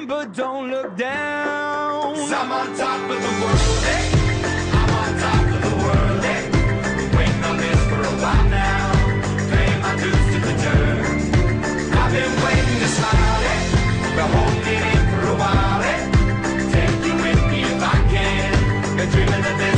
man, but don't look down. Cause I'm on top of the world, eh? I'm on top of the world, eh? Waiting on this for a while now. Paying my dues to the dirt. I've been waiting to smile, eh? Been holding in for a while, eh? Take you with me if I can. Been dreaming of this.